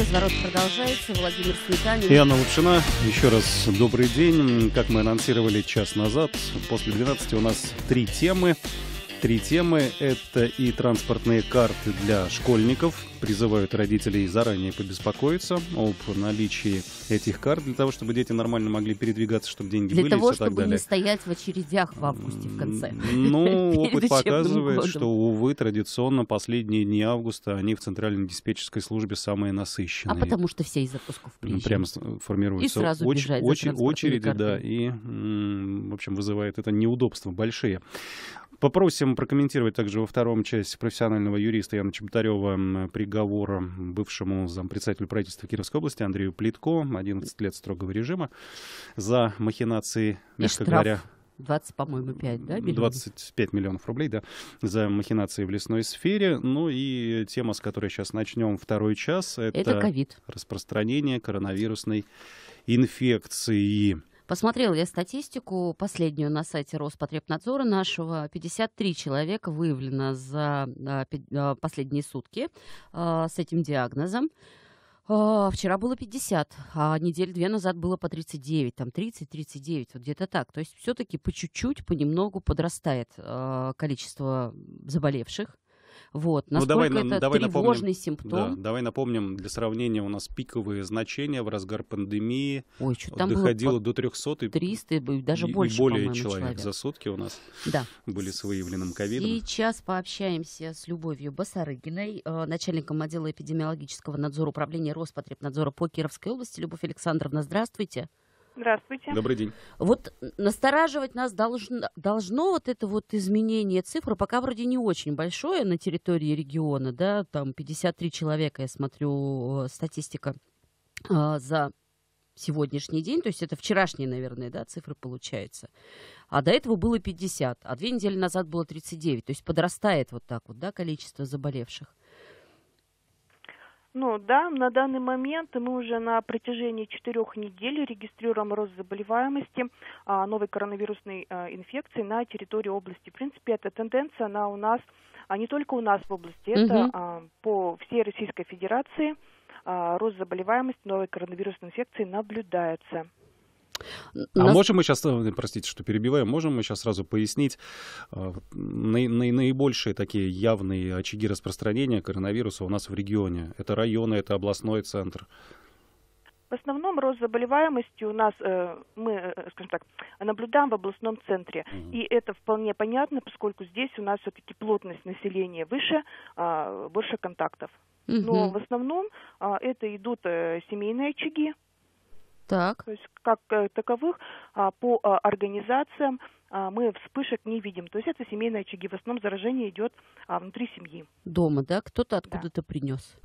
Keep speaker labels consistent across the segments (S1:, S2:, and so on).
S1: разворот продолжается. Владимир Сметанин.
S2: И Анна Лапшина. Еще раз добрый день. Как мы анонсировали час назад, после 12 у нас три темы. Три темы – это и транспортные карты для школьников. Призывают родителей заранее побеспокоиться об наличии этих карт для того, чтобы дети нормально могли передвигаться, чтобы деньги
S1: для
S2: были
S1: того,
S2: и так
S1: чтобы
S2: далее.
S1: не стоять в очередях в августе в конце.
S2: Ну, опыт показывает, что, увы, традиционно последние дни августа, они в центральной диспетчерской службе самые
S1: А
S2: насыщенные.
S1: потому что все из отпусков приезжают.
S2: Прям с- формируются
S1: И сразу
S2: оч- очереди, да, и, в общем, вызывает это неудобства большие. Попросим прокомментировать также во втором части профессионального юриста Яна Чеботарева м, приговора бывшему зампредседателю правительства Кировской области Андрею Плитко, 11 лет строгого режима, за махинации,
S1: И
S2: мягко
S1: штраф,
S2: говоря,
S1: 20, по-моему, 5, да, миллионов?
S2: 25 миллионов рублей, да, за махинации в лесной сфере. Ну и тема, с которой сейчас начнем второй час,
S1: Это ковид.
S2: распространение коронавирусной инфекции.
S1: Посмотрела я статистику последнюю на сайте Роспотребнадзора нашего. 53 человека выявлено за а, а, последние сутки а, с этим диагнозом. Вчера было 50, а неделю две назад было по 39, там 30-39, вот где-то так. То есть все-таки по чуть-чуть, понемногу подрастает количество заболевших. Вот.
S2: Ну,
S1: Насколько
S2: давай нам-
S1: это
S2: давай напомним.
S1: тревожный
S2: Да,
S1: симптом?
S2: давай напомним, для сравнения у нас пиковые значения в разгар пандемии
S1: Ой, что там было
S2: доходило
S1: по
S2: до 300 и,
S1: 300, и даже
S2: и- и
S1: больше,
S2: более
S1: по-моему,
S2: человек, за сутки у нас
S1: Да.
S2: были с выявленным ковидом.
S1: Сейчас пообщаемся с Любовью Басарыгиной, э, начальником отдела эпидемиологического надзора управления Роспотребнадзора по Кировской области. Любовь Александровна, здравствуйте.
S3: Здравствуйте.
S2: Добрый день.
S1: Вот настораживать нас должно, должно вот это вот изменение цифры, пока вроде не очень большое на территории региона, да, там 53 человека, я смотрю, э, статистика э, за сегодняшний день, то есть это вчерашние, наверное, да, цифры получается. А до этого было 50, а две недели назад было 39, то есть подрастает вот так вот, да, количество заболевших.
S3: Ну да, на данный момент мы уже на протяжении четырех недель регистрируем рост заболеваемости а, новой коронавирусной а, инфекции на территории области. В принципе, эта тенденция, она у нас, а не только у нас в области, это а, по всей Российской Федерации а, рост заболеваемости новой коронавирусной инфекции наблюдается.
S2: А
S1: нас-
S2: можем мы сейчас, простите, что перебиваем, можем мы сейчас сразу пояснить э, вот наи- наи- наибольшие такие явные очаги распространения коронавируса у нас в регионе? Это районы, это областной центр.
S3: В основном рост заболеваемости у нас, э, мы, э, скажем так, наблюдаем в областном центре.
S2: Мгм.
S3: И это вполне понятно, поскольку здесь у нас все-таки плотность населения выше, а, больше контактов. Но
S1: Мгм.
S3: в основном а, это идут э, семейные очаги,
S1: Так.
S3: то есть как э, таковых а, по а, организациям а, мы вспышек не видим. То есть это семейные очаги. В основном заражение идет внутри семьи.
S1: Дома, да? Кто-то откуда-то принес.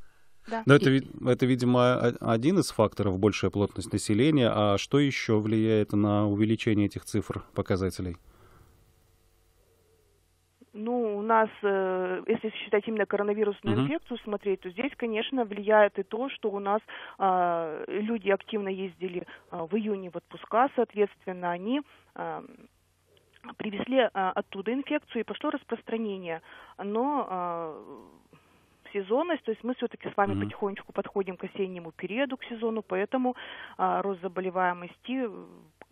S3: Да.
S2: Но это, это, видимо, один из факторов, большая плотность населения. А что еще влияет на увеличение этих цифр, показателей?
S3: Ну, у нас, э, если считать именно коронавирусную
S2: Мгм.
S3: инфекцию смотреть, то здесь, конечно, влияет и то, что у нас а, люди активно ездили а, в июне в отпуска, соответственно, они а, привезли оттуда инфекцию и пошло распространение. Но сезонность, то есть мы все-таки с вами
S2: Мгм.
S3: потихонечку подходим к осеннему периоду, к сезону, поэтому а, рост заболеваемости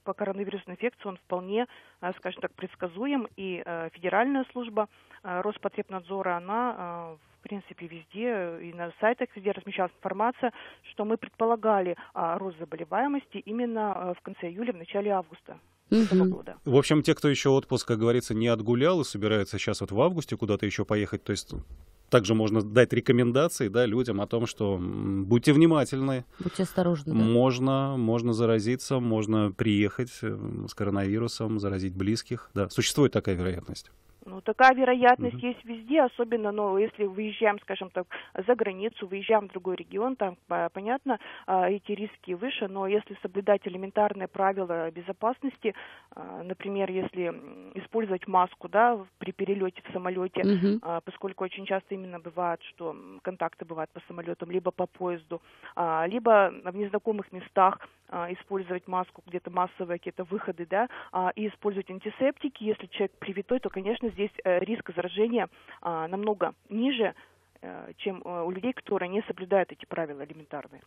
S3: по коронавирусной инфекции он вполне, а, скажем так, предсказуем. И э, федеральная служба э, Роспотребнадзора, она, э, в принципе, везде э, и на сайтах везде размещалась информация, что мы предполагали а, рост заболеваемости именно э, в конце июля, в начале августа этого
S1: Мгм.
S3: года.
S2: В общем, те, кто еще отпуск, как говорится, не отгулял и собирается сейчас вот в августе куда-то еще поехать, то есть также можно дать рекомендации да, людям о том, что будьте внимательны,
S1: Будьте осторожны. да.
S2: можно, можно заразиться, можно приехать э, с коронавирусом, заразить близких. Да, существует такая вероятность.
S3: Ну, такая вероятность
S2: Мгм.
S3: есть везде, особенно, ну, если выезжаем, скажем так, за границу, выезжаем в другой регион, там, по- понятно, а, эти риски выше, но если соблюдать элементарные правила безопасности, а, например, если использовать маску, да, при перелете в самолете, а, поскольку очень часто именно бывает, что контакты бывают по самолетам, либо по поезду, либо в незнакомых местах использовать маску, где-то массовые какие-то выходы, да, и использовать антисептики. Если человек привитой, то, конечно, здесь э, риск заражения а, намного ниже, чем у людей, которые не соблюдают эти правила элементарные.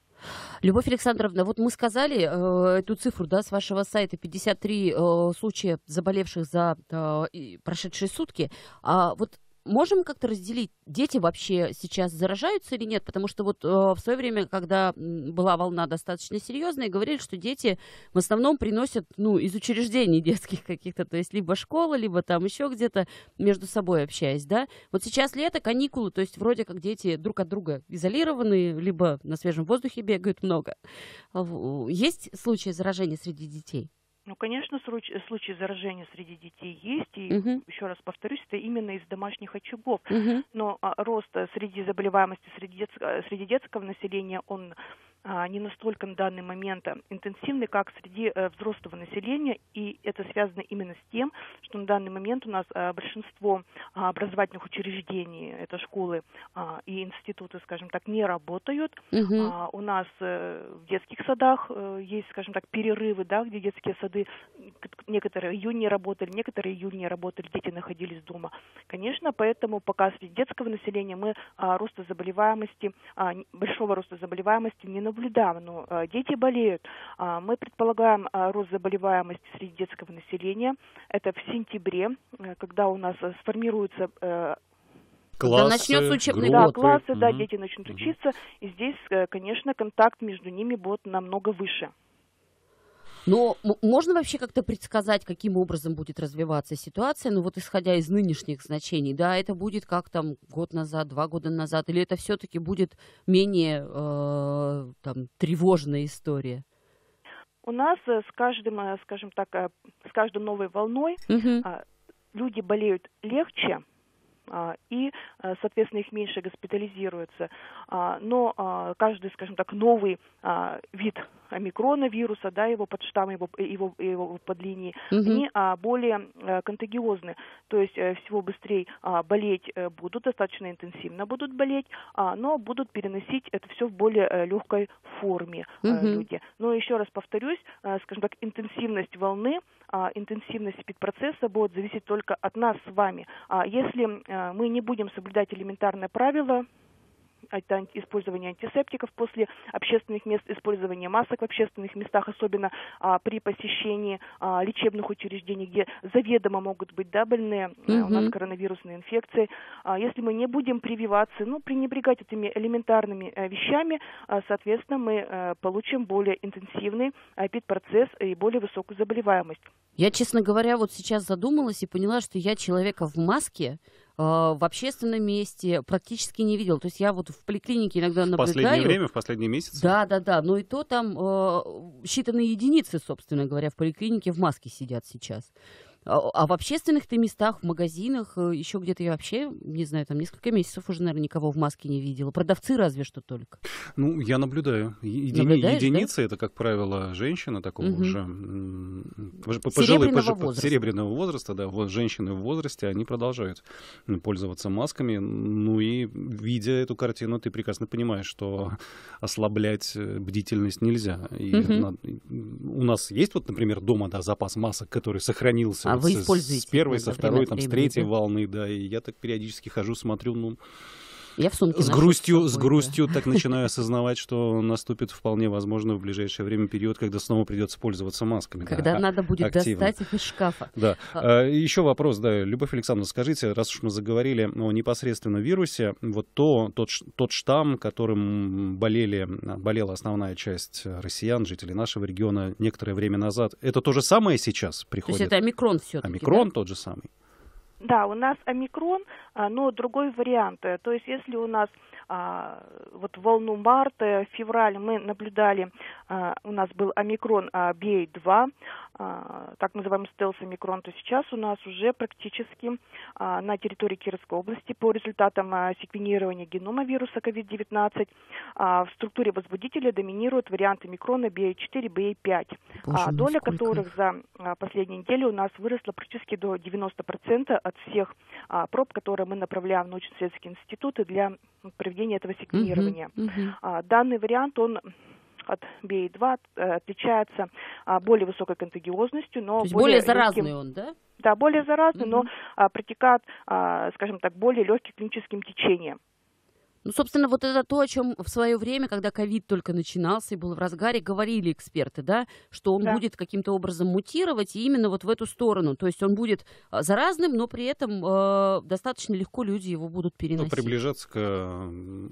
S1: Любовь Александровна, вот мы сказали э, эту цифру да, с вашего сайта, 53 э, случая заболевших за э, прошедшие сутки. А вот можем как-то разделить, дети вообще сейчас заражаются или нет? Потому что вот э, в свое время, когда была волна достаточно серьезная, говорили, что дети в основном приносят, ну, из учреждений детских каких-то, то есть либо школы, либо там еще где-то между собой общаясь, да? Вот сейчас лето, каникулы, то есть вроде как дети друг от друга изолированы, либо на свежем воздухе бегают много. Есть случаи заражения среди детей?
S3: Ну, конечно, случаи заражения среди детей есть, и угу. еще раз повторюсь, это именно из домашних очагов. Угу. Но а, рост среди заболеваемости среди, детского, среди детского населения, он не настолько на данный момент интенсивны, как среди э, взрослого населения, и это связано именно с тем, что на данный момент у нас а, большинство а, образовательных учреждений, это школы и институты, скажем так, не работают. Угу. У нас э, в детских садах э, есть, скажем так, перерывы, да, где детские сады некоторые июнь не работали, некоторые июль не работали, дети находились дома. Конечно, поэтому пока среди детского населения мы роста заболеваемости, большого роста заболеваемости не наблюдаем наблюдаем, но э, дети болеют. А, мы предполагаем э, рост заболеваемости среди детского населения. Это в сентябре, э, когда у нас сформируется
S2: Классы, когда начнется
S3: учебный группы. Да, классы, угу. да, дети начнут угу. учиться, и здесь, конечно, контакт между ними будет намного выше.
S1: Но можно вообще как-то предсказать, каким образом будет развиваться ситуация, ну вот исходя из нынешних значений, да, это будет как там год назад, два года назад, или это все-таки будет менее э, там тревожная история?
S3: У нас э, с каждым, э, скажем так, э, с каждой новой волной угу. люди болеют легче, а, и, соответственно, их меньше госпитализируется. А, но каждый, скажем так, новый вид омикрона вируса, да, его подштамм, его, его, его подлинии, угу. они а, более а, контагиозны, то есть а, всего быстрее а, болеть а, будут, достаточно интенсивно будут болеть, а, но будут переносить это все в более а, легкой форме угу. а, люди. Но еще раз повторюсь, а, скажем так, интенсивность волны, а, интенсивность спид-процесса будет зависеть только от нас с вами. А, если а, мы не будем соблюдать элементарные правила, это использование антисептиков после общественных мест, использование масок в общественных местах, особенно а, при посещении а, лечебных учреждений, где заведомо могут быть да, больные, угу. у нас коронавирусные инфекции. А, если мы не будем прививаться, ну, пренебрегать этими элементарными а, вещами, а, соответственно, мы а, получим более интенсивный а, процесс и более высокую заболеваемость.
S1: Я, честно говоря, вот сейчас задумалась и поняла, что я человека в маске в общественном месте практически не видел. То есть я вот в поликлинике иногда наблюдаю.
S2: В последнее время, в последние месяцы?
S1: Да, да, да. Но и то там э, считанные единицы, собственно говоря, в поликлинике в маске сидят сейчас. А, а в общественных-то местах, в магазинах, э, еще где-то я вообще, не знаю, там несколько месяцев уже, наверное, никого в маске не видела. Продавцы разве что только.
S2: Ну, я наблюдаю. Еди... Единицы да? это, как правило, женщина такого угу. уже
S1: пожилой, серебряного, пож... возраста.
S2: серебряного возраста, да, вот женщины в возрасте, они продолжают пользоваться масками. Ну и видя эту картину, ты прекрасно понимаешь, что ослаблять э, бдительность нельзя. И угу. на... у нас есть вот, например, дома да, запас масок, который сохранился
S1: а вы используете?
S2: С первой, со второй, там, с третьей волны, да. И я так периодически хожу, смотрю, ну,
S1: я в сумке
S2: с грустью, с, грустью так начинаю осознавать, что наступит вполне возможно в ближайшее время период, когда снова придется пользоваться масками.
S1: Когда да, надо будет активно. достать их из шкафа.
S2: Да. А, а Еще вопрос, да, Любовь Александровна, скажите, раз уж мы заговорили о непосредственно вирусе, вот то, тот, тот штамм, которым болели, болела основная часть россиян, жителей нашего региона некоторое время назад, это то же самое сейчас приходит?
S1: То есть это омикрон все-таки,
S2: Омикрон
S1: да?
S2: тот же самый.
S3: Да, у нас омикрон, а, но другой вариант. То есть если у нас а, вот волну марта, февраль мы наблюдали, у нас был омикрон BA2, а, так называемый стелс-омикрон, то сейчас у нас уже практически а, на территории Кировской области по результатам а, секвенирования генома вируса COVID-19 а, в структуре возбудителя доминируют варианты микрона BA4, BA5, Боже, а, доля которых за а, последнюю неделю у нас выросла практически до 90% от всех а, проб, которые мы направляем в научно-исследовательские институты для проведения этого секвенирования. Uh-huh. А, данный вариант, он от BA2 э, отличается а, более высокой контагиозностью, но
S1: То есть более, более заразный легким, он, да?
S3: Да, более заразный, угу. но а, протекает, а, скажем так, более легким клиническим течением.
S1: Ну, собственно, вот это то, о чем в свое время, когда ковид только начинался и был в разгаре, говорили эксперты, да, что он
S3: Да.
S1: будет каким-то образом мутировать и именно вот в эту сторону. То есть он будет а, заразным, но при этом э, достаточно легко люди его будут
S2: Ну,
S1: переносить.
S2: приближаться к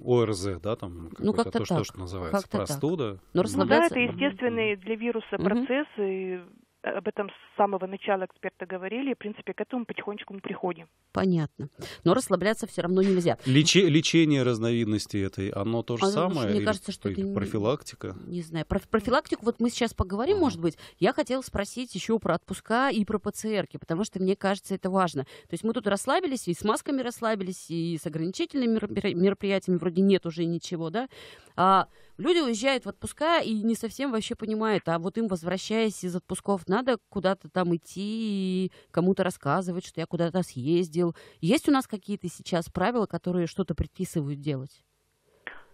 S2: ОРЗ, да, там,
S1: Ну, как-то
S2: то, что,
S1: так.
S2: что называется,
S1: Как-то так.
S2: простуда.
S1: Но
S3: Ну да,
S1: расслабляться-
S3: это естественный для вируса процесс, и об этом с самого начала эксперты говорили, и, в принципе, к этому потихонечку мы приходим.
S1: Понятно. Но расслабляться все равно нельзя.
S2: Лечи- лечение разновидностей этой, оно то же
S1: Оно,
S2: самое?
S1: мне
S2: или
S1: кажется, что
S2: или
S1: это не-
S2: профилактика?
S1: Не знаю. Про профилактику вот мы сейчас поговорим,
S2: Ага.
S1: может быть. Я хотела спросить еще про отпуска и про ПЦРки, потому что мне кажется, это важно. То есть мы тут расслабились, и с масками расслабились, и с ограничительными меропри- мероприятиями вроде нет уже ничего, да? А люди уезжают в отпуска и не совсем вообще понимают, а вот им, возвращаясь из отпусков, надо куда-то там идти и кому-то рассказывать, что я куда-то съездил. Есть у нас какие-то сейчас правила, которые что-то предписывают делать?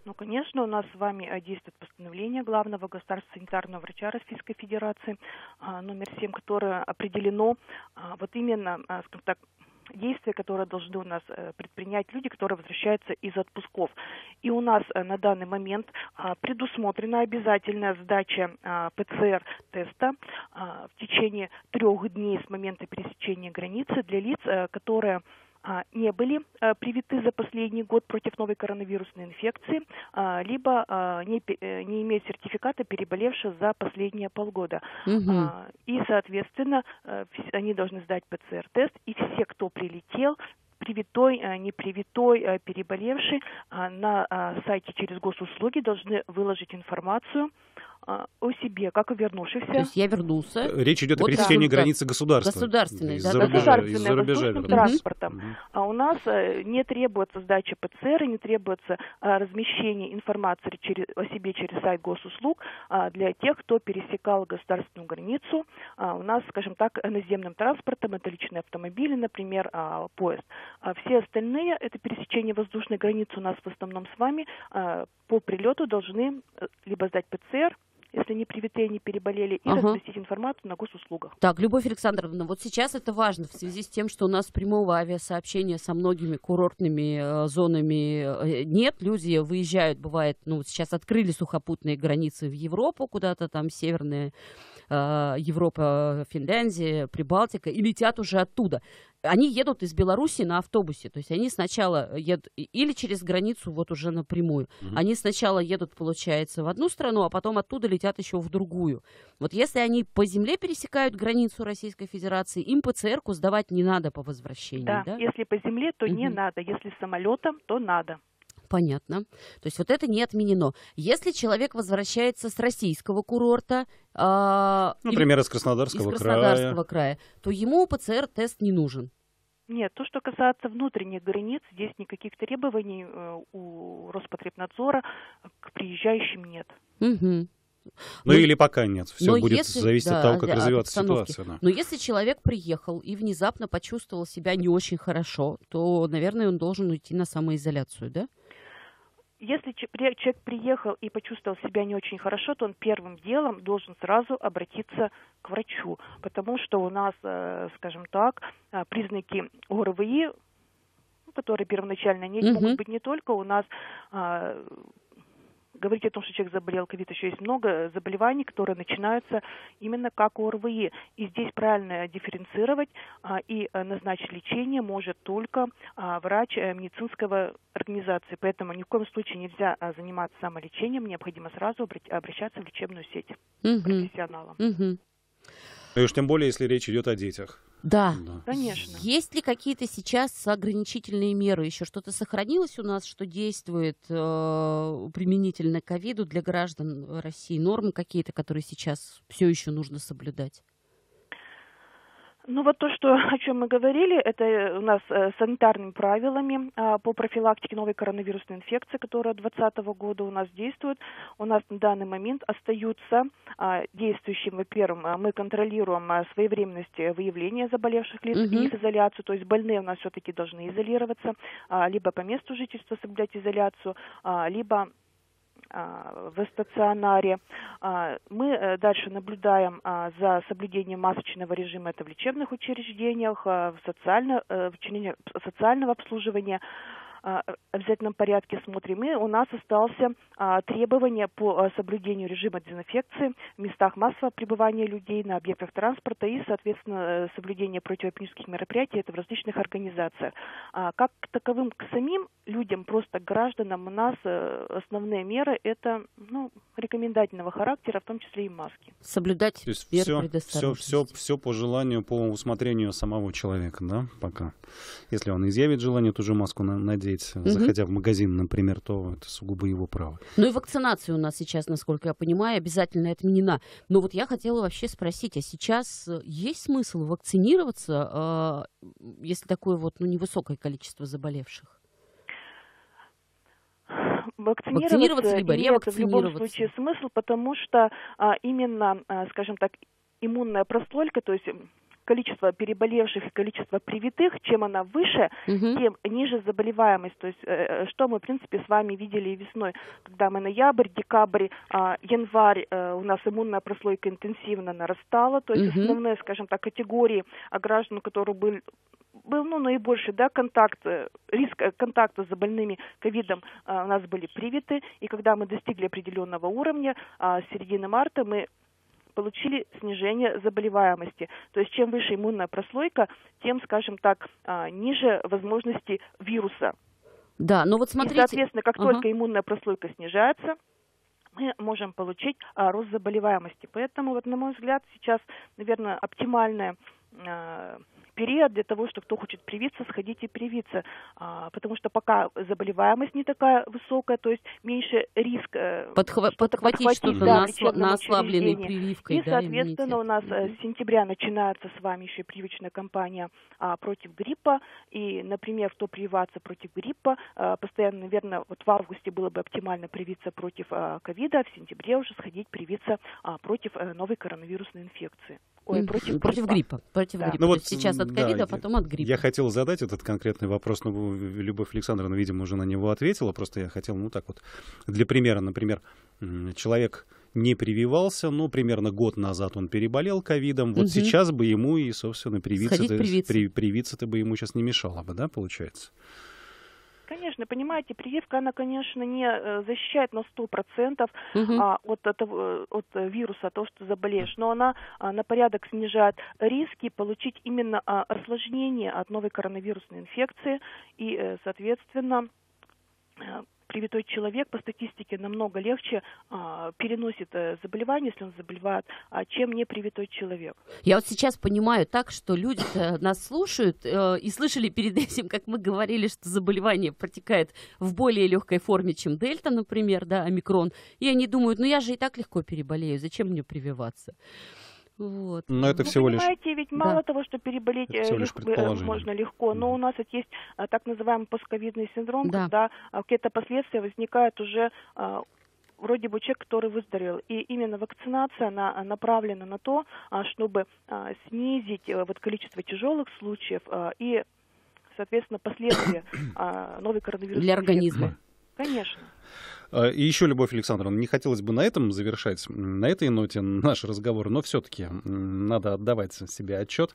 S3: Ну, конечно, у нас с вами э, действует постановление главного государственного санитарного врача Российской Федерации а, номер 7, которое определено а, вот именно, а, скажем так, действия, которые должны у нас э, предпринять люди, которые возвращаются из отпусков. И у нас э, на данный момент а, предусмотрена обязательная сдача а, ПЦР-теста а, в течение трех дней с момента пересечения границы для лиц, э, которые не были а, привиты за последний год против новой коронавирусной инфекции, а, либо а, не, э, не имеют сертификата, переболевшего за последние полгода. А, И, соответственно, э, они должны сдать ПЦР-тест, и все, кто прилетел, привитой, э, не привитой, э, переболевший, а, на а, сайте через госуслуги должны выложить информацию а, о себе, как о вернувшихся.
S1: То есть я вернулся.
S2: Речь идет
S1: Вот
S2: о пересечении
S1: да.
S2: границы государства.
S1: Государственной, да,
S2: рубежа,
S3: государственной воздушным транспортом. А у нас э, не требуется сдача ПЦР, не требуется а, размещение информации через, о себе через сайт госуслуг а, для тех, кто пересекал государственную границу. А, у нас, скажем так, наземным транспортом, это личные автомобили, например, а, поезд. А все остальные, это пересечение воздушной границы у нас в основном с вами, а, по прилету должны э, либо сдать ПЦР, если не привитые, не переболели, и
S1: Ага.
S3: разместить информацию на госуслугах.
S1: Так, Любовь Александровна, вот сейчас это важно в связи с тем, что у нас прямого авиасообщения со многими курортными э, зонами э, нет. Люди выезжают, бывает, ну, сейчас открыли сухопутные границы в Европу, куда-то там северная э, Европа, Финляндия, Прибалтика, и летят уже оттуда. Они едут из Беларуси на автобусе, то есть они сначала едут или через границу вот уже напрямую.
S2: Мгм.
S1: Они сначала едут, получается, в одну страну, а потом оттуда летят еще в другую. Вот если они по земле пересекают границу Российской Федерации, им ПЦР-ку сдавать не надо по возвращении, да?
S3: Да, если по земле, то не
S1: Мгм.
S3: надо, если самолетом, то надо.
S1: Понятно. То есть вот это не отменено. Если человек возвращается с российского курорта, или
S2: Например, из
S1: из
S2: Краснодарского
S1: Краснодарского края, то ему ПЦР-тест не нужен.
S3: Нет, то, что касается внутренних границ, здесь никаких требований э, у Роспотребнадзора к приезжающим нет.
S1: Мгм.
S2: Ну,
S1: Ну,
S2: или пока нет. Все будет
S1: если-
S2: зависеть
S1: да,
S2: от того, как
S1: да, обстановки.
S2: ситуация. да.
S1: Но если человек приехал и внезапно почувствовал себя не очень хорошо, то, наверное, он должен уйти на самоизоляцию, да?
S3: Если человек приехал и почувствовал себя не очень хорошо, то он первым делом должен сразу обратиться к врачу, потому что у нас, э, скажем так, э, признаки ОРВИ, которые первоначально не
S1: Мгм.
S3: могут быть не только у нас а, говорить о том, что человек заболел ковид, еще есть много заболеваний, которые начинаются именно как ОРВИ. И здесь правильно дифференцировать а, и э, назначить лечение может только а, врач э, медицинского организации. Поэтому ни в коем случае нельзя заниматься самолечением, необходимо сразу обращаться в лечебную сеть
S1: Мгм.
S3: профессионалам.
S1: Мгм.
S2: И уж тем более, если речь идет о детях.
S1: Да.
S2: Да.
S3: Конечно.
S1: Есть ли какие-то сейчас ограничительные меры? Еще что-то сохранилось у нас, что действует э, применительно к ковиду для граждан России? Нормы какие-то, которые сейчас все еще нужно соблюдать?
S3: Ну вот то, что, о чем мы говорили, это у нас э, санитарными правилами а, по профилактике новой коронавирусной инфекции, которая 2020 года у нас действует. У нас на данный момент остаются а, действующим, во-первых, мы контролируем а, своевременность э, выявления заболевших лиц
S1: Мгм.
S3: и их изоляцию, то есть больные у нас все-таки должны изолироваться, а, либо по месту жительства соблюдать изоляцию, а, либо в стационаре. А, Мы э, дальше наблюдаем а, за соблюдением масочного режима это в лечебных учреждениях, а, в, социально, э, в учреждениях социального обслуживания. А, обязательном порядке смотрим. И у нас остался а, требование по а, соблюдению режима дезинфекции в местах массового пребывания людей, на объектах транспорта и, соответственно, э, соблюдение противоэпидемических мероприятий это в различных организациях. Как к таковым, к самим людям, просто гражданам у нас э, основные меры это ну, рекомендательного характера, в том числе и маски.
S1: Соблюдать
S2: То есть все, все, все, все по желанию, по усмотрению самого человека, да, пока. Если он изъявит желание ту же маску надеть, угу. заходя в магазин, например, то это сугубо его право.
S1: Ну и вакцинация у нас сейчас, насколько я понимаю, обязательно отменена. Но вот я хотела вообще спросить, а сейчас э, есть смысл вакцинироваться, э, если такое вот ну, невысокое количество заболевших?
S3: Вакцинироваться, вакцинироваться либо ревакцинироваться. в любом случае смысл, потому что а, именно, а, скажем так, иммунная прослойка, то есть количество переболевших и количество привитых, чем она выше, угу. тем ниже заболеваемость. То есть э, э, что мы, в принципе, с вами видели и весной, когда мы ноябрь, декабрь, э, январь, э, у нас иммунная прослойка интенсивно нарастала, то есть угу. основные, скажем так, категории граждан, у которых был был ну, наибольший да, контакт, э, риск э, контакта с больными ковидом а, у нас были привиты, и когда мы достигли определенного уровня, а, с середины марта мы получили снижение заболеваемости. То есть чем выше иммунная прослойка, тем, скажем так, а, ниже возможности вируса.
S1: Да, но вот смотрите...
S3: И, соответственно, как ага. только иммунная прослойка снижается, мы можем получить а, рост заболеваемости. Поэтому, вот, на мой взгляд, сейчас, наверное, оптимальная а, период для того, что кто хочет привиться, сходите привиться, а, потому что пока заболеваемость не такая высокая, то есть меньше риск э,
S1: Подхва- подхватить что-то да, на, на ослабленной прививкой.
S3: И, да, соответственно, иммунитет. у нас mm-hmm. с сентября начинается с вами еще прививочная кампания а, против гриппа, и, например, кто прививаться против гриппа, а, постоянно, наверное, вот в августе было бы оптимально привиться против ковида, а, в сентябре уже сходить привиться а, против а, новой коронавирусной инфекции.
S1: Ой, против, против гриппа. Против да. гриппа. Ну, вот, сейчас от ковида, да, а потом от гриппа.
S2: Я хотел задать этот конкретный вопрос, но Любовь Александровна, видимо, уже на него ответила. Просто я хотел, ну так вот, для примера, например, человек не прививался, ну, примерно год назад он переболел ковидом, вот угу. сейчас бы ему и, собственно, привиться-то, привиться. привиться-то бы ему сейчас не мешало бы, да, получается?
S3: Конечно, понимаете, прививка, она, конечно, не э, защищает на 100% угу. а, от, этого, от вируса, от того, что заболеешь, но она а, на порядок снижает риски получить именно а, осложнение от новой коронавирусной инфекции и, э, соответственно, э, привитой человек по статистике намного легче а, переносит э, заболевание, если он заболевает, а, чем не привитой человек.
S1: Я вот сейчас понимаю так, что люди нас слушают э, и слышали перед этим, как мы говорили, что заболевание протекает в более легкой форме, чем дельта, например, да, омикрон, и они думают, ну я же и так легко переболею, зачем мне прививаться?
S2: Вот. Но это ну, всего
S3: лишь... понимаете, ведь мало да. того, что переболеть э, лег... Э, можно легко, но у нас вот есть а, так называемый постковидный синдром, да. когда какие-то последствия возникают уже вроде бы человек, который выздоровел. И именно вакцинация, она направлена на то, чтобы снизить э, вот количество тяжелых случаев и, соответственно, последствия новой коронавирусной
S1: Для организма.
S3: Конечно.
S2: А, и еще, Любовь Александровна, не хотелось бы на этом завершать, на этой ноте наш разговор, но все-таки надо отдавать себе отчет.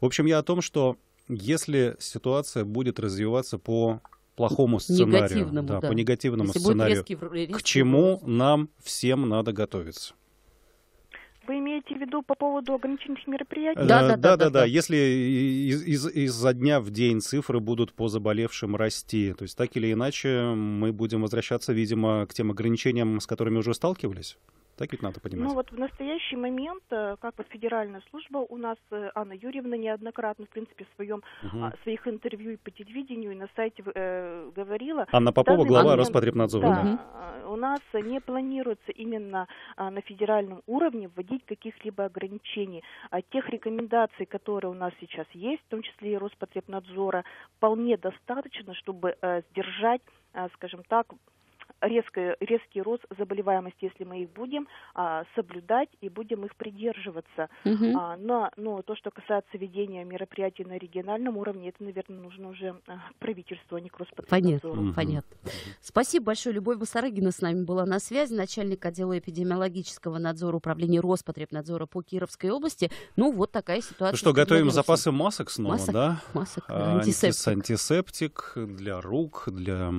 S2: В общем, я о том, что если ситуация будет развиваться по плохому сценарию, да, да. по негативному если сценарию, резкий, резкий к чему нам всем надо готовиться?
S3: Вы имеете в виду по поводу ограничительных мероприятий?
S2: Да, да, да. да, да, да. Если из, из, изо дня в день цифры будут по заболевшим расти, то есть так или иначе мы будем возвращаться, видимо, к тем ограничениям, с которыми уже сталкивались? Так ведь надо понимать.
S3: Ну вот в настоящий момент, э, как вот федеральная служба, у нас э, Анна Юрьевна неоднократно, в принципе, в своем, угу. своих интервью и по телевидению, и на сайте э, говорила.
S2: Анна Попова, глава момент, Роспотребнадзора.
S3: Да, да, у нас не планируется именно а, на федеральном уровне вводить каких-либо ограничений. А тех рекомендаций, которые у нас сейчас есть, в том числе и Роспотребнадзора, вполне достаточно, чтобы э, сдержать, э, скажем так, резкий, резкий рост заболеваемости, если мы их будем а, соблюдать и будем их придерживаться. Угу. А, но, но то, что касается ведения мероприятий на региональном уровне, это, наверное, нужно уже а, правительству, а не к Роспотребнадзору.
S1: Понятно, угу. понятно. Спасибо большое. Любовь Басарагина с нами была на связи, начальник отдела эпидемиологического надзора управления Роспотребнадзора по Кировской области. Ну, вот такая ситуация.
S2: Что, готовим запасы масок снова, масок, да?
S1: Масок, а, антисептик.
S2: антисептик для рук, для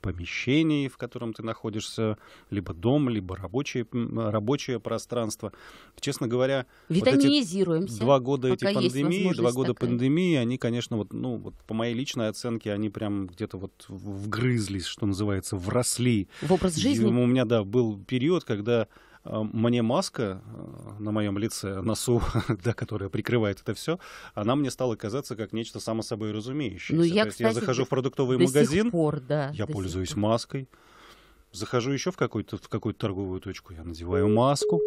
S2: помещений, в котором ты находишься, либо дом, либо рабочее, рабочее пространство. Честно говоря,
S1: Витаминизируемся.
S2: Вот два года эти пандемии, два года такая. пандемии, они, конечно, вот, ну, вот по моей личной оценке, они прям где-то вот вгрызлись, что называется, вросли.
S1: В образ жизни? И
S2: у меня, да, был период, когда а, мне маска э, на моем лице, носу, да, которая прикрывает это все, она мне стала казаться как нечто само собой разумеющееся. Ну, я, То есть кстати, я захожу в продуктовый магазин,
S1: пор, да,
S2: я пользуюсь маской. Захожу еще в какую-то в какую-то торговую точку, я надеваю маску.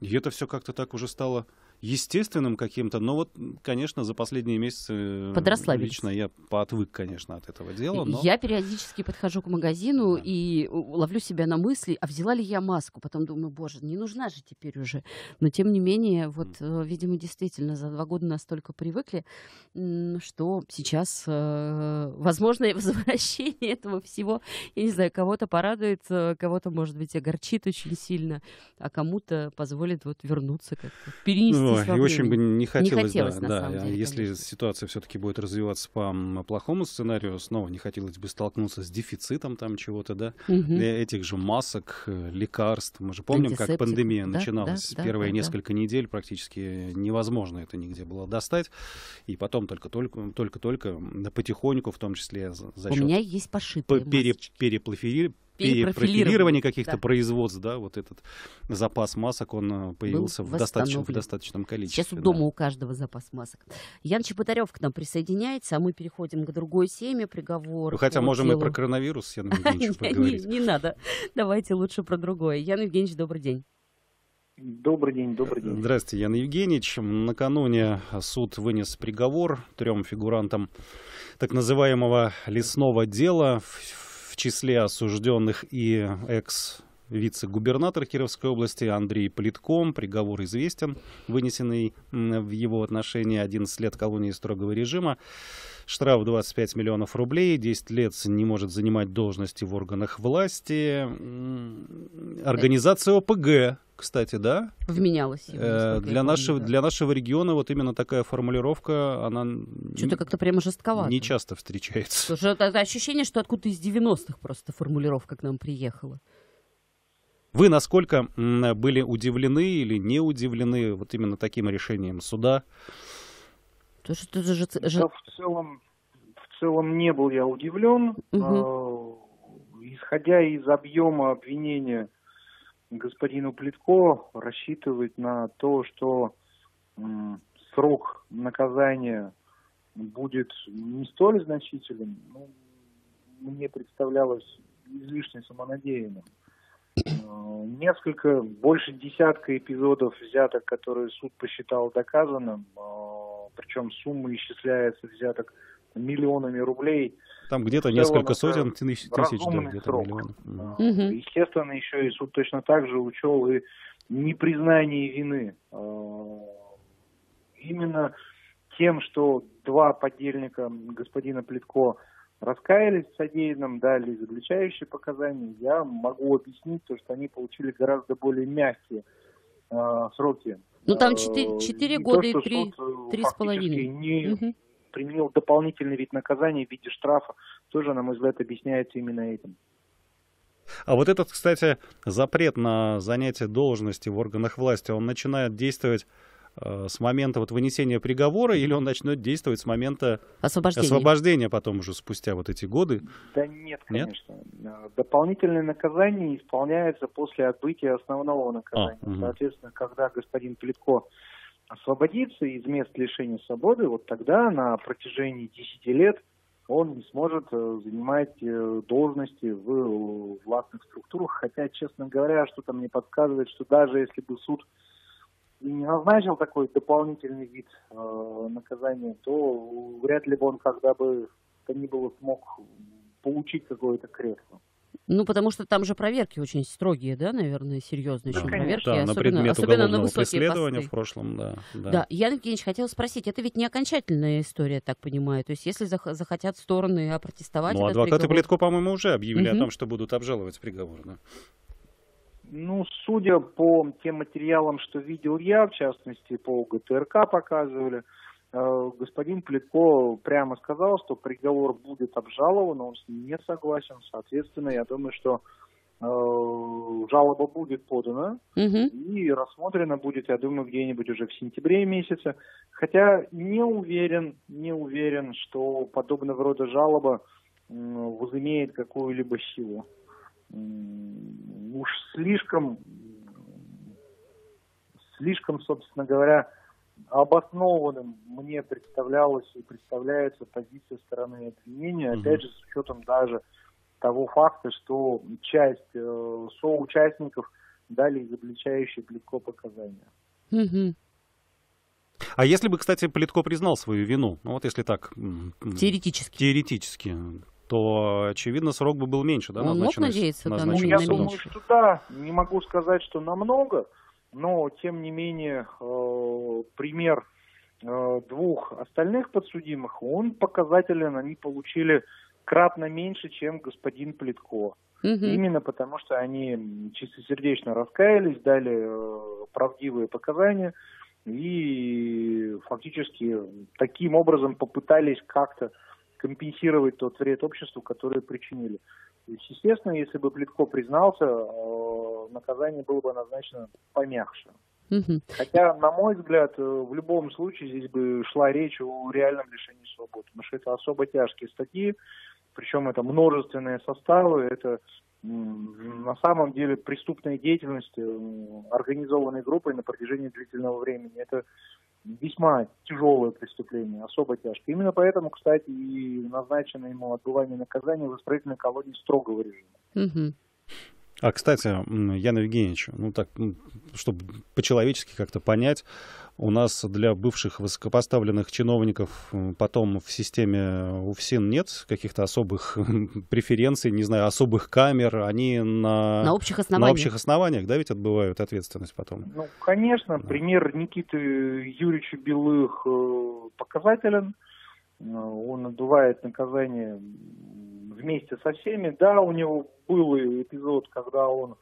S2: И это все как-то так уже стало естественным каким-то, но вот, конечно, за последние месяцы э,
S1: Подросла
S2: лично я поотвык, конечно, от этого дела. Но...
S1: Я периодически подхожу к магазину да. и ловлю себя на мысли, а взяла ли я маску? Потом думаю, боже, не нужна же теперь уже. Но тем не менее, вот, mm. видимо, действительно, за два года настолько привыкли, что сейчас, э, возможно, возвращение этого всего, я не знаю, кого-то порадует, кого-то, может быть, огорчит очень сильно, а кому-то позволит вот вернуться как-то, перенести
S2: Ой, и очень бы не хотелось, не хотелось да, да. Деле, если конечно. ситуация все-таки будет развиваться по плохому сценарию, снова не хотелось бы столкнуться с дефицитом там чего-то, да, угу. этих же масок, э, лекарств. Мы же помним, как пандемия да, начиналась. Да, Первые да, несколько да. недель практически невозможно это нигде было достать, и потом только-только, только-только потихоньку, в том числе за,
S1: счет... У меня есть пошитые
S2: пере, перепрофилирование каких-то да. производств, да, вот этот запас масок, он э, появился в, достаточном, в достаточном количестве.
S1: Сейчас да. дома у каждого запас масок. Ян Чеботарев к нам присоединяется, а мы переходим к другой теме, приговор.
S2: Ну, хотя можем делу... и про коронавирус с Яном Евгеньевичем поговорить.
S1: Не надо, давайте лучше про другое. Ян Евгеньевич, добрый день.
S4: Добрый день, добрый день.
S2: Здравствуйте, Ян Евгеньевич. Накануне суд вынес приговор трем фигурантам так называемого лесного дела в числе осужденных и экс вице-губернатор Кировской области Андрей Политком. Приговор известен, вынесенный в его отношении 11 лет колонии строгого режима. Штраф 25 миллионов рублей, 10 лет не может занимать должности в органах власти. Организация ОПГ, кстати, да?
S1: Вменялась.
S2: Э, для, нашего, для нашего региона вот именно такая формулировка, она...
S1: Что-то как-то прямо жестковато.
S2: Не часто встречается.
S1: Слушай, это ощущение, что откуда-то из 90-х просто формулировка к нам приехала.
S2: Вы насколько были удивлены или не удивлены вот именно таким решением суда?
S4: То, что это же... Да, в целом, в целом не был я удивлен. Угу. Исходя из объема обвинения господину Плитко рассчитывать на то, что срок наказания будет не столь значителен, ну, мне представлялось излишне самонадеянным. Э, несколько, больше десятка эпизодов взяток, которые суд посчитал доказанным, э, причем сумма исчисляется взяток миллионами рублей.
S2: Там где-то несколько сотен тысяч, тысяч да, где-то миллионов.
S4: Угу. Естественно, еще и суд точно так же учел и непризнание вины. Э, именно тем, что два подельника господина Плитко раскаялись в содеянном, дали изобличающие показания, я могу объяснить то, что они получили гораздо более мягкие э, сроки.
S1: Ну там 4, 4 года то, и 3, 3,5.
S4: Не, угу применил дополнительный вид наказания в виде штрафа, тоже, на мой взгляд, объясняется именно этим.
S2: А вот этот, кстати, запрет на занятие должности в органах власти, он начинает действовать э, с момента вот вынесения приговора или он начнет действовать с момента освобождения, освобождения потом уже спустя вот эти годы?
S4: Да нет, конечно. Нет? Дополнительное наказание исполняется после отбытия основного наказания. А, угу. Соответственно, когда господин Плитко освободится из мест лишения свободы, вот тогда на протяжении 10 лет он не сможет э, занимать э, должности в властных структурах. Хотя, честно говоря, что-то мне подсказывает, что даже если бы суд не назначил такой дополнительный вид э, наказания, то вряд ли бы он когда бы то ни было смог получить какое-то кресло.
S1: Ну, потому что там же проверки очень строгие, да, наверное, серьезные да. очень проверки.
S2: Да, особенно, на предмет особенно на преследования посты. в прошлом, да.
S1: Да, да Ян Евгеньевич, хотел спросить, это ведь не окончательная история, так понимаю? То есть если зах- захотят стороны опротестовать
S2: Ну, адвокаты приговор... Плитко, по-моему, уже объявили угу. о том, что будут обжаловать приговор, да?
S4: Ну, судя по тем материалам, что видел я, в частности, по ГТРК показывали, господин Плетко прямо сказал, что приговор будет обжалован, он с ним не согласен. Соответственно, я думаю, что э, жалоба будет подана угу. и рассмотрена будет, я думаю, где-нибудь уже в сентябре месяце. Хотя не уверен, не уверен, что подобного рода жалоба э, возымеет какую-либо силу. Уж слишком, слишком, собственно говоря, обоснованным мне представлялась и представляется позиция стороны обвинения, угу. опять же, с учетом даже того факта, что часть э, соучастников дали изобличающие Плитко показания.
S1: Угу.
S2: А если бы, кстати, Плитко признал свою вину, ну вот если так...
S1: Теоретически.
S2: Теоретически, то, очевидно, срок бы был меньше, да?
S1: Он мог надеяться,
S4: да, ну, я думаю, что да, не могу сказать, что намного, но тем не менее э, пример э, двух остальных подсудимых, он показателен, они получили кратно меньше, чем господин Плитко. Угу. Именно потому, что они чистосердечно раскаялись, дали э, правдивые показания и фактически таким образом попытались как-то компенсировать тот вред обществу, который причинили. То есть, естественно, если бы Плитко признался, наказание было бы назначено помягче. Угу. Хотя, на мой взгляд, э, в любом случае здесь бы шла речь о реальном лишении свободы, потому что это особо тяжкие статьи, причем это множественные составы, это на самом деле преступная деятельность организованной группой на протяжении длительного времени. Это весьма тяжелое преступление, особо тяжкое. Именно поэтому, кстати, и назначено ему отбывание наказания в исправительной колонии строгого режима.
S1: Угу.
S2: А, кстати, Яна Евгеньевич, ну так, чтобы по-человечески как-то понять, у нас для бывших высокопоставленных чиновников потом в системе УФСИН нет каких-то особых преференций, не знаю, особых камер, они на,
S1: на, общих, основаниях.
S2: на общих основаниях, да, ведь отбывают ответственность потом?
S4: Ну, конечно, да. пример Никиты Юрьевича Белых э, показателен. Э, он отбывает наказание вместе со всеми. Да, у него был эпизод, когда он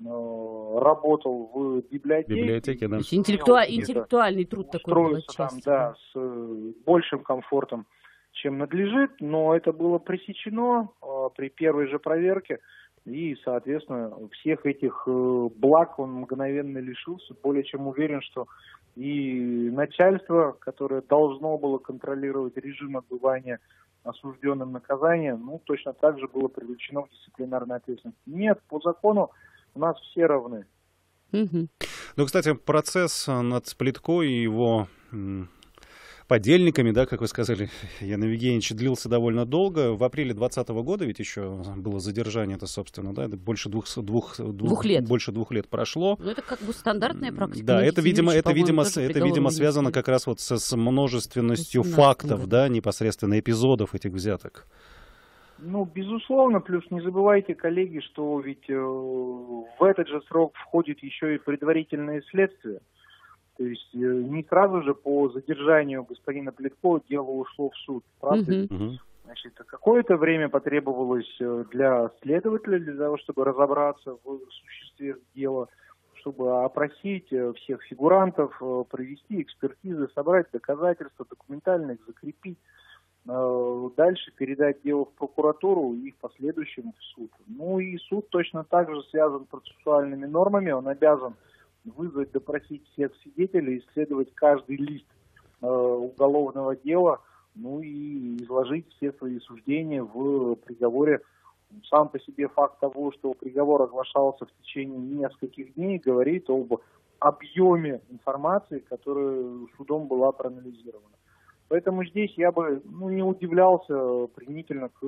S4: э, работал в библиотеке.
S2: Библиотеке, да.
S1: Интеллектуа- интеллектуальный труд такой был
S4: там, да, с э, большим комфортом, чем надлежит, но это было пресечено при первой же проверке. И, соответственно, всех этих э, благ он мгновенно лишился. Более чем уверен, что и начальство, которое должно было контролировать режим отбывания осужденным наказание, ну, точно так же было привлечено к дисциплинарной ответственности. Нет, по закону у нас все равны.
S2: Угу. Ну, кстати, процесс над Сплитко и его подельниками, да, как вы сказали, Ян Евгеньевич, длился довольно долго. В апреле 2020 года ведь еще было задержание, это, собственно, да, больше двух, двух, двух,
S1: двух лет.
S2: больше двух лет прошло.
S1: Ну, это как бы стандартная практика.
S2: Да, это, видимо, это, видимо, это, видимо, связано как раз вот с, с множественностью фактов, да, непосредственно эпизодов этих взяток.
S4: Ну, безусловно, плюс не забывайте, коллеги, что ведь э, в этот же срок входит еще и предварительное следствие. То есть э, не сразу же по задержанию господина Плетко дело ушло в суд, правда? Uh-huh. Значит, какое-то время потребовалось э, для следователя, для того, чтобы разобраться в существе дела, чтобы опросить э, всех фигурантов, провести экспертизы, собрать доказательства, документально их закрепить, дальше передать дело в прокуратуру и в последующем в суд. Ну и суд точно так же связан процессуальными нормами, он обязан вызвать, допросить всех свидетелей, исследовать каждый лист э, уголовного дела, ну и изложить все свои суждения в приговоре. Сам по себе факт того, что приговор оглашался в течение нескольких дней, говорит об объеме информации, которая судом была проанализирована. Поэтому здесь я бы ну, не удивлялся применительно к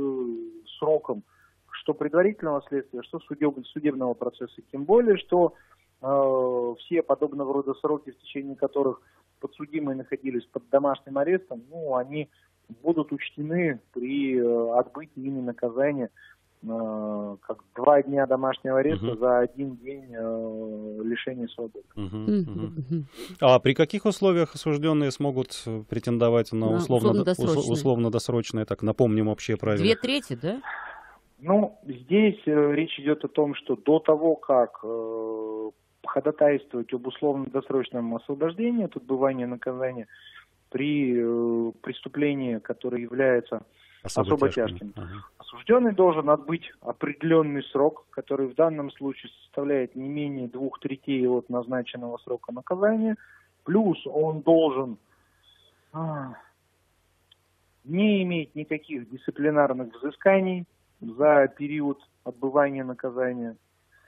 S4: срокам что предварительного следствия, что судебного процесса. Тем более, что все подобного рода сроки, в течение которых подсудимые находились под домашним арестом, ну, они будут учтены при э, отбытии ими наказания э, как два дня домашнего ареста угу. за один день э, лишения свободы.
S2: Угу, угу. А при каких условиях осужденные смогут претендовать на условно-досрочное? Условно так, напомним общее правило.
S1: Две трети, да?
S4: Ну, здесь э, речь идет о том, что до того, как э, ходатайствовать об условно-досрочном освобождении от отбывания наказания при э, преступлении, которое является особо, особо тяжким, тяжким. Ага. осужденный должен отбыть определенный срок, который в данном случае составляет не менее двух третей от назначенного срока наказания, плюс он должен а, не иметь никаких дисциплинарных взысканий, за период отбывания наказания,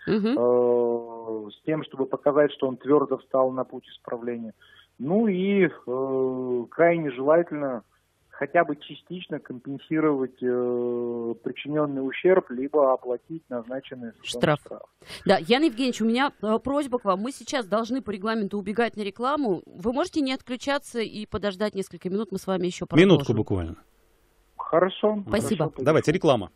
S4: угу. э, с тем, чтобы показать, что он твердо встал на путь исправления. Ну и э, крайне желательно хотя бы частично компенсировать э, причиненный ущерб, либо оплатить назначенный штраф. штраф.
S1: Да, Ян Евгеньевич, у меня э, просьба к вам. Мы сейчас должны по регламенту убегать на рекламу. Вы можете не отключаться и подождать несколько минут, мы с вами еще продолжим.
S2: Минутку буквально.
S4: Хорошо.
S1: Спасибо.
S2: Хорошо, Давайте, реклама.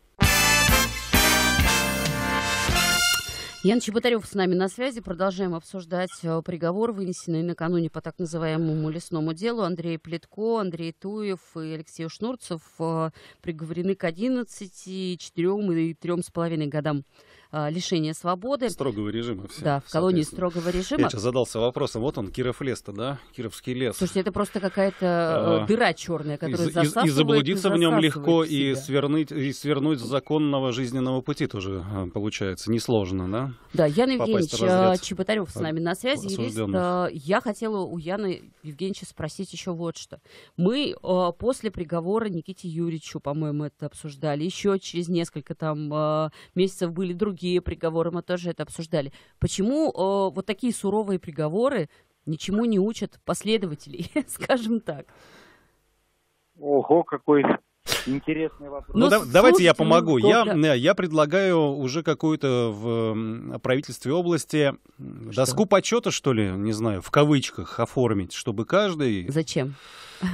S1: Ян Чеботарев с нами на связи. Продолжаем обсуждать э, приговор, вынесенный накануне по так называемому лесному делу. Андрей Плетко, Андрей Туев и Алексей Шнурцев э, приговорены к 11, 4 и 3,5 годам лишения свободы.
S2: Строгого режима
S1: все. Да, в колонии строгого режима.
S2: Я сейчас задался вопросом, вот он, Киров лес-то, да? Кировский лес.
S1: Слушайте, это просто какая-то а, дыра черная, которая и, засасывает
S2: И, заблудиться и в нем легко, и свернуть, и свернуть с законного жизненного пути тоже а, получается несложно, да?
S1: Да, Ян Евгеньевич а, Чеботарев с нами на связи. Юрист, я хотела у Яна Евгеньевича спросить еще вот что. Мы после приговора Никите Юрьевичу, по-моему, это обсуждали, еще через несколько там месяцев были другие другие приговоры, мы тоже это обсуждали. Почему э, вот такие суровые приговоры ничему не учат последователей, скажем так?
S4: Ого, какой Интересный вопрос.
S2: Ну, ну да, давайте я помогу. Ну, я, да. я предлагаю уже какую-то в правительстве области что? доску почета, что ли, не знаю, в кавычках оформить, чтобы каждый...
S1: Зачем?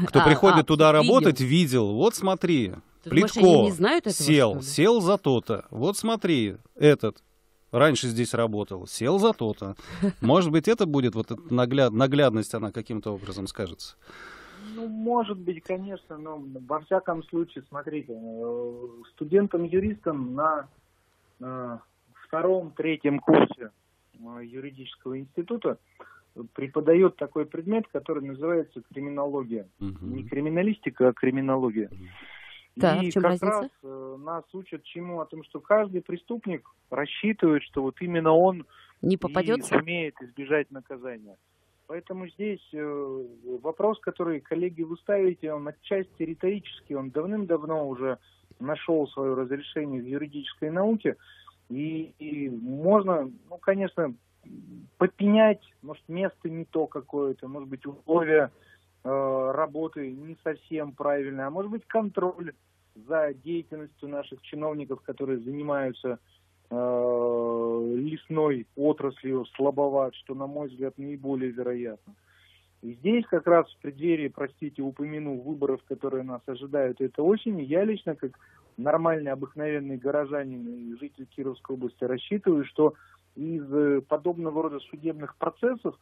S2: Кто а, приходит а, туда работать, видел. Вот смотри, ты Плитко думаешь, не знают этого, сел, сел за то-то. Вот смотри, этот раньше здесь работал, сел за то-то. Может быть, это будет вот эта нагляд, наглядность, она каким-то образом скажется.
S4: Ну, может быть, конечно, но во всяком случае, смотрите, э, студентам-юристам на, на втором-третьем курсе э, юридического института преподает такой предмет, который называется криминология. Угу. Не криминалистика, а криминология.
S1: Да, и
S4: как
S1: разница?
S4: раз э, нас учат чему? О том, что каждый преступник рассчитывает, что вот именно он
S1: не попадется?
S4: и сумеет избежать наказания. Поэтому здесь э, вопрос, который, коллеги, вы ставите, он отчасти риторический, он давным-давно уже нашел свое разрешение в юридической науке. И, и можно, ну, конечно, попенять, может, место не то какое-то, может быть, условия работы не совсем правильные, а может быть контроль за деятельностью наших чиновников, которые занимаются э, лесной отраслью слабоват, что, на мой взгляд, наиболее вероятно. И здесь как раз в преддверии, простите, упомяну выборов, которые нас ожидают этой осенью, я лично, как нормальный, обыкновенный горожанин и житель Кировской области, рассчитываю, что из э, подобного рода судебных процессов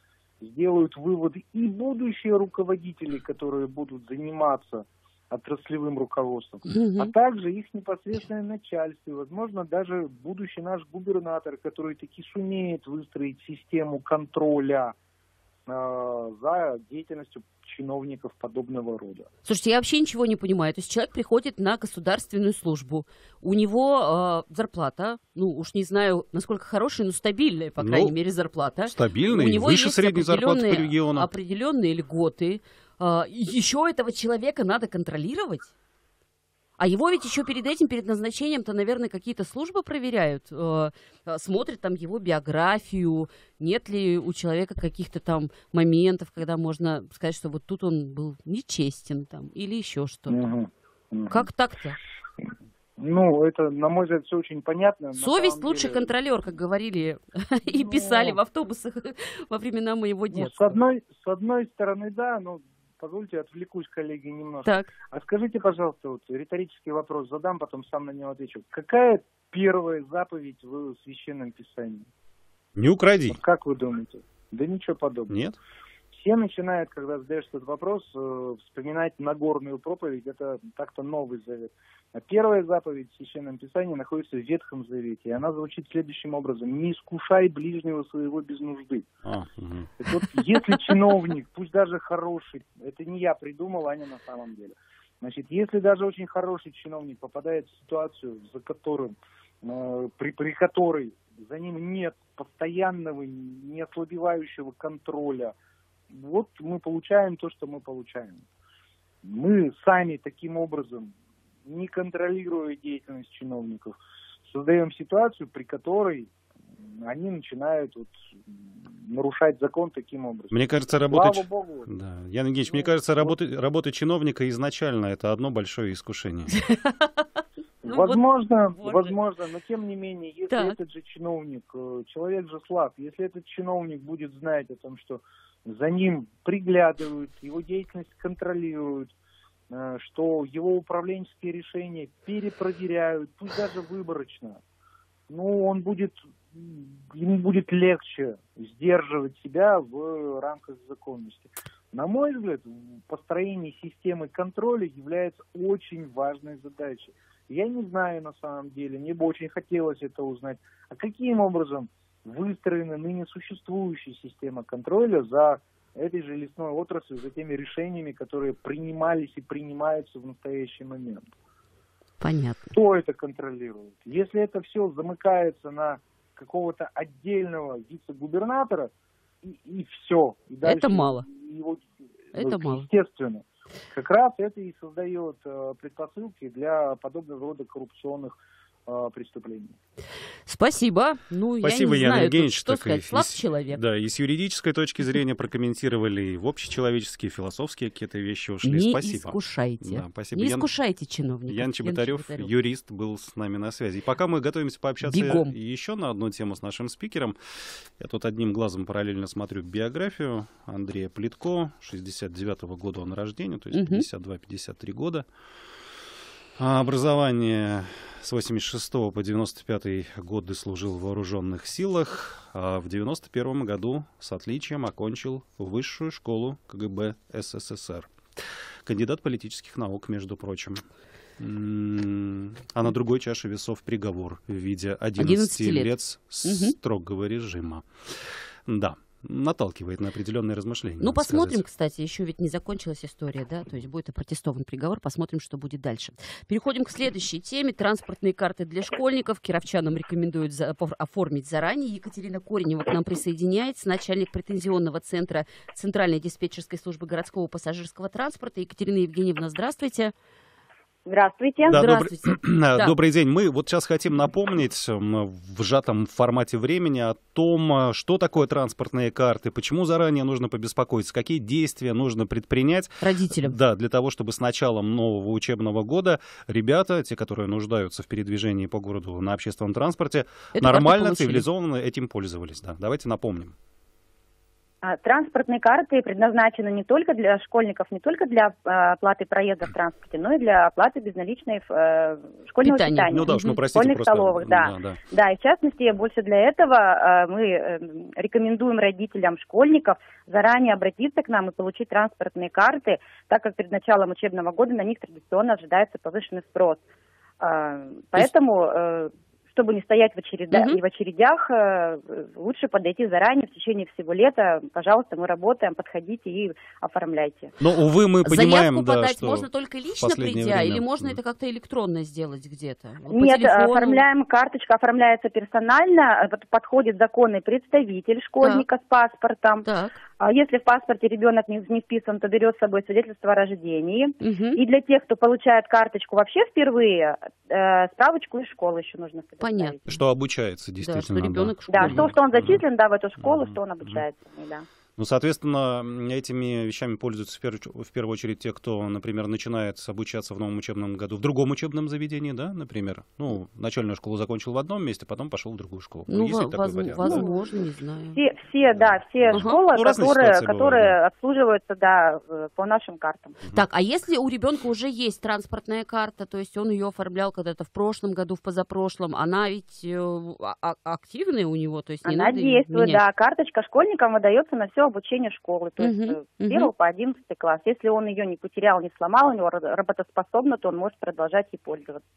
S4: сделают выводы и будущие руководители, которые будут заниматься отраслевым руководством, угу. а также их непосредственное начальство, и, возможно, даже будущий наш губернатор, который таки сумеет выстроить систему контроля за деятельностью чиновников подобного рода.
S1: Слушайте, я вообще ничего не понимаю. То есть человек приходит на государственную службу, у него э, зарплата, ну уж не знаю, насколько хорошая, но стабильная, по крайней ну, мере, зарплата.
S2: Стабильная, у него выше средней зарплаты по региону.
S1: Определенные льготы. Э, еще этого человека надо контролировать. А его ведь еще перед этим, перед назначением-то, наверное, какие-то службы проверяют, э, э, смотрят там его биографию, нет ли у человека каких-то там моментов, когда можно сказать, что вот тут он был нечестен там или еще что-то. Угу, угу. Как так-то?
S4: Ну, это, на мой взгляд, все очень понятно.
S1: Совесть лучший деле... контролер, как говорили и ну... писали в автобусах во времена моего детства.
S4: Ну, с, одной, с одной стороны, да, но позвольте отвлекусь, коллеги, немножко.
S1: Так.
S4: А скажите, пожалуйста, вот риторический вопрос задам, потом сам на него отвечу. Какая первая заповедь в Священном Писании?
S2: Не укради.
S4: Вот как вы думаете? Да ничего подобного.
S2: Нет?
S4: Все начинают, когда задаешь этот вопрос, э, вспоминать Нагорную проповедь. Это так-то Новый Завет. А первая заповедь в Священном Писании находится в Ветхом Завете. И она звучит следующим образом. «Не искушай ближнего своего без нужды». А, угу. вот, если чиновник, пусть даже хороший, это не я придумал, а не на самом деле. Значит, если даже очень хороший чиновник попадает в ситуацию, за которым, э, при, при которой за ним нет постоянного, неослабевающего контроля, вот мы получаем то, что мы получаем. Мы сами таким образом, не контролируя деятельность чиновников, создаем ситуацию, при которой они начинают вот нарушать закон таким образом.
S2: Мне кажется, работа... Слава Богу. Да. Ян Евгеньевич, ну, мне кажется, работа, вот... работа чиновника изначально это одно большое искушение.
S4: Ну, возможно, вот, возможно, но тем не менее, если так. этот же чиновник, э, человек же слаб, если этот чиновник будет знать о том, что за ним приглядывают, его деятельность контролируют, э, что его управленческие решения перепроверяют, пусть даже выборочно, ну, он будет, ему будет легче сдерживать себя в рамках законности. На мой взгляд, построение системы контроля является очень важной задачей. Я не знаю на самом деле, мне бы очень хотелось это узнать. А каким образом выстроена ныне существующая система контроля за этой же лесной отраслью, за теми решениями, которые принимались и принимаются в настоящий момент?
S1: Понятно.
S4: Кто это контролирует? Если это все замыкается на какого-то отдельного вице-губернатора, и, и все. И
S1: это мало. Его, это
S4: мало. Естественно. Как раз это и создает э, предпосылки для подобного рода коррупционных преступлений.
S1: Спасибо. Ну,
S2: Спасибо,
S1: я не знаю,
S2: Евгеньевич.
S1: Что сказать, слаб человек.
S2: Да, и с юридической точки зрения прокомментировали, и в общечеловеческие, философские какие-то вещи ушли.
S1: Не
S2: спасибо.
S1: искушайте.
S2: Да, спасибо.
S1: Не Ян... искушайте чиновников.
S2: Ян Чеботарев, Чеботарев, юрист, был с нами на связи. И пока мы готовимся пообщаться
S1: Бегом.
S2: еще на одну тему с нашим спикером, я тут одним глазом параллельно смотрю биографию Андрея Плитко, 69-го года он рождения, то есть угу. 52-53 года. А образование с 86 по 95 годы служил в вооруженных силах, а в 91 году с отличием окончил высшую школу КГБ СССР. Кандидат политических наук, между прочим. А на другой чаше весов приговор в виде 11, 11 лет, лет строгого режима. Да наталкивает на определенные размышления.
S1: Ну, посмотрим, сказать. кстати, еще ведь не закончилась история, да, то есть будет опротестован приговор, посмотрим, что будет дальше. Переходим к следующей теме. Транспортные карты для школьников. Кировчанам рекомендуют за, оформить заранее. Екатерина Коренева к нам присоединяется, начальник претензионного центра Центральной диспетчерской службы городского пассажирского транспорта. Екатерина Евгеньевна, здравствуйте.
S5: Здравствуйте.
S2: Да, Здравствуйте. Добрый, да. добрый день. Мы вот сейчас хотим напомнить в сжатом формате времени о том, что такое транспортные карты, почему заранее нужно побеспокоиться, какие действия нужно предпринять.
S1: Родителям.
S2: Да, для того, чтобы с началом нового учебного года ребята, те, которые нуждаются в передвижении по городу на общественном транспорте, Эту нормально, цивилизованно этим пользовались. Да, давайте напомним.
S5: А, транспортные карты предназначены не только для школьников, не только для а, оплаты проезда в транспорте, но и для оплаты безналичной э, школьного питания. питания.
S2: Ну да, уж, ну, простите,
S5: школьных
S2: просто...
S5: столовых, да. Да, да. да, и в частности, больше для этого э, мы э, рекомендуем родителям школьников заранее обратиться к нам и получить транспортные карты, так как перед началом учебного года на них традиционно ожидается повышенный спрос. А, поэтому чтобы не стоять в, очередя... угу. в очередях, э, лучше подойти заранее, в течение всего лета. Пожалуйста, мы работаем, подходите и оформляйте.
S2: Но, увы, мы понимаем,
S1: Заявку
S2: да,
S1: подать
S2: что
S1: можно только лично придя, время... или можно это как-то электронно сделать где-то?
S5: Нет, телефону? оформляем, карточка оформляется персонально, э, подходит законный представитель школьника так. с паспортом. Так. А если в паспорте ребенок не, не вписан, то берет с собой свидетельство о рождении. Угу. И для тех, кто получает карточку вообще впервые, э, справочку из школы еще нужно
S1: предоставить. Понятно.
S2: Что обучается действительно.
S1: Да, что ребенок
S5: да. да, что, что он зачислен да, в эту школу, угу. что он обучается. Угу. Да.
S2: Ну, соответственно, этими вещами пользуются в первую, в первую очередь те, кто, например, начинает обучаться в новом учебном году в другом учебном заведении, да, например. Ну, начальную школу закончил в одном месте, потом пошел в другую школу.
S1: Ну, Есть воз, вариант, возможно, да? не знаю.
S5: Все, все да, все ага. школы, ну, которые, которые бывают, да. обслуживаются, да, по нашим картам.
S1: Угу. Так, а если у ребенка уже есть транспортная карта, то есть он ее оформлял когда-то в прошлом году, в позапрошлом, она ведь э, а, а, активная у него, то есть не
S5: она
S1: надо
S5: действует, да, карточка школьникам выдается на все обучение школы, то есть uh-huh, с 1 uh-huh. по 11 класс. Если он ее не потерял, не сломал, у него работоспособна, то он может продолжать ей пользоваться.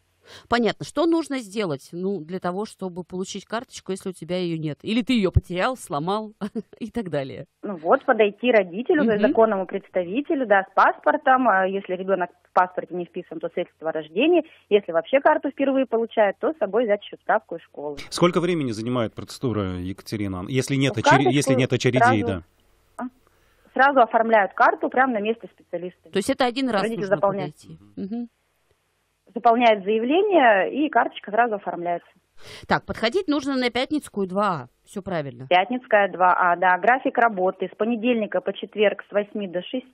S1: Понятно. Что нужно сделать ну, для того, чтобы получить карточку, если у тебя ее нет? Или ты ее потерял, сломал и так далее?
S5: Ну вот, подойти родителю, uh-huh. законному представителю, да, с паспортом. А если ребенок в паспорте не вписан, то свидетельство о рождении. Если вообще карту впервые получает, то с собой взять еще справку из школы.
S2: Сколько времени занимает процедура, Екатерина? Если нет, ну, очер... если нет очередей, сразу... да
S5: сразу оформляют карту прямо на месте специалиста.
S1: То есть это один раз Родитель нужно заполняет. подойти? Угу.
S5: Заполняет заявление, и карточка сразу оформляется.
S1: Так, подходить нужно на Пятницкую 2А. Все правильно.
S5: Пятницкая 2А, да. График работы с понедельника по четверг с 8 до 6.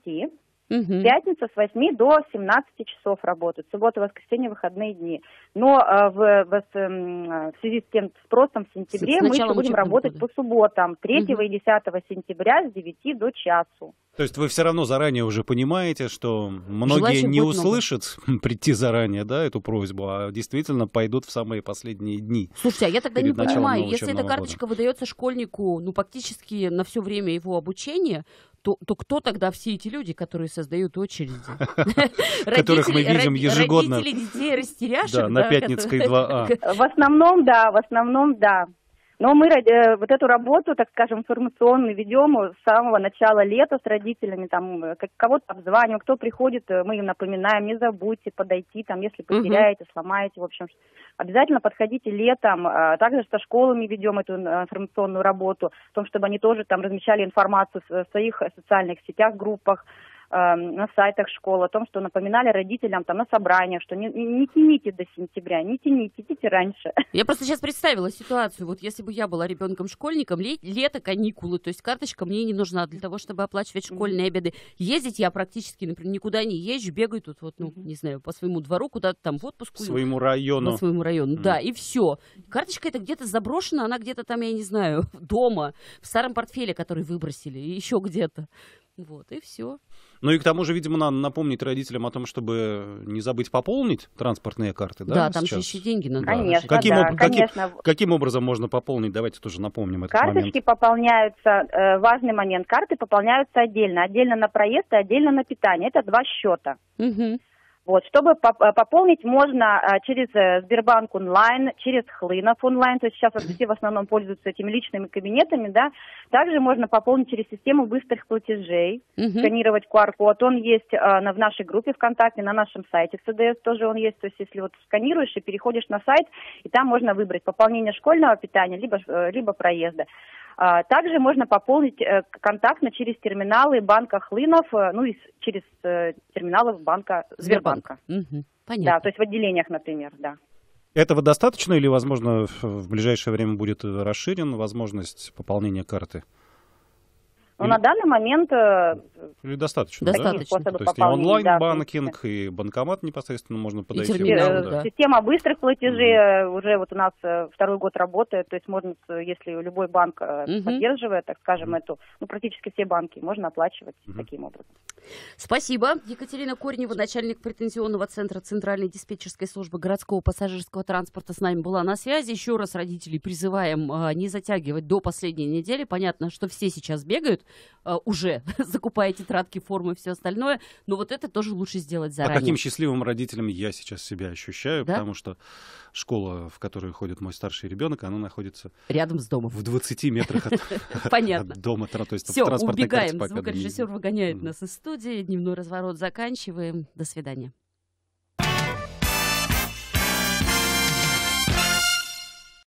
S5: Угу. Пятница с 8 до 17 часов работают. Суббота, воскресенье, выходные дни. Но э, в, в, в связи с тем спросом в сентябре с мы еще будем работать года. по субботам. 3 угу. и 10 сентября с 9 до часу.
S2: То есть вы все равно заранее уже понимаете, что многие Желающих не услышат много. прийти заранее, да, эту просьбу, а действительно пойдут в самые последние дни.
S1: Слушайте, а я тогда не понимаю, если эта карточка года. выдается школьнику, ну, практически на все время его обучения, то, то кто тогда все эти люди, которые создают очереди?
S2: Которых мы видим ежегодно.
S1: Родители детей растеряшек.
S2: Да, на Пятницкой 2А.
S5: В основном, да, в основном, да. Но мы э, вот эту работу, так скажем, информационную ведем с самого начала лета с родителями, там, э, кого-то обзваниваем, кто приходит, э, мы им напоминаем, не забудьте подойти, там, если потеряете, сломаете, в общем, обязательно подходите летом, также со школами ведем эту информационную работу, в том, чтобы они тоже там размещали информацию в своих социальных сетях, группах, на сайтах школ о том, что напоминали родителям там на собраниях, что не, не тяните до сентября, не тяните, идите раньше.
S1: Я просто сейчас представила ситуацию, вот если бы я была ребенком-школьником, лето, каникулы, то есть карточка мне не нужна для того, чтобы оплачивать школьные обеды. Ездить я практически, например, никуда не езжу, бегаю тут вот, ну, не знаю, по своему двору, куда-то там в отпуск. По
S2: своему району.
S1: По своему району, mm. да, и все. Карточка это где-то заброшена, она где-то там, я не знаю, дома, в старом портфеле, который выбросили, и еще где-то. Вот, и все.
S2: Ну и к тому же, видимо, надо напомнить родителям о том, чтобы не забыть пополнить транспортные карты, да?
S1: Да, там сейчас? еще деньги надо.
S5: Конечно, каким, да, об,
S2: конечно. Каким, каким образом можно пополнить? Давайте тоже напомним этот
S5: Карточки
S2: момент.
S5: пополняются, э, важный момент, карты пополняются отдельно. Отдельно на проезд и отдельно на питание. Это два счета. Угу. Вот, чтобы э, пополнить можно э, через э, Сбербанк онлайн, через Хлынов онлайн, то есть сейчас все в основном пользуются этими личными кабинетами, да. Также можно пополнить через систему быстрых платежей, uh-huh. сканировать QR-код. Он есть в нашей группе ВКонтакте, на нашем сайте в ЦДС тоже он есть. То есть если вот сканируешь и переходишь на сайт, и там можно выбрать пополнение школьного питания, либо, либо проезда. А, также можно пополнить э, контактно через терминалы банка Хлынов, э, ну и через э, терминалы банка Сбербанка. Угу. Понятно. Да, то есть в отделениях, например, да.
S2: Этого достаточно или, возможно, в ближайшее время будет расширена возможность пополнения карты?
S5: Но ну, на данный момент... Э,
S2: Или достаточно,
S1: достаточно.
S2: да? То есть и онлайн-банкинг, да, и банкомат непосредственно можно подойти. И
S5: терминал, да. Система быстрых платежей mm уже вот у нас э, второй год работает, то есть можно, если любой банк mm поддерживает, так скажем, эту, ну, практически все банки, можно оплачивать mm таким образом.
S1: Спасибо. Екатерина Корнева, начальник претензионного центра Центральной диспетчерской службы городского пассажирского транспорта с нами была на связи. Еще раз родителей призываем а, не затягивать до последней недели. Понятно, что все сейчас бегают, уже закупая тетрадки, формы и все остальное, но вот это тоже лучше сделать заранее.
S2: А каким счастливым родителем я сейчас себя ощущаю, да? потому что школа, в которую ходит мой старший ребенок, она находится...
S1: Рядом с домом.
S2: В 20 метрах от,
S1: Понятно.
S2: от дома. То
S1: есть Все, убегаем. Звукорежиссер выгоняет нас из студии. Дневной разворот заканчиваем. До свидания.